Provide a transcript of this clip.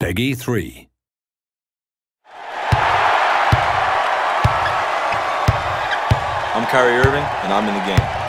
Peggy 3. I'm Kyrie Irving, and I'm in the game.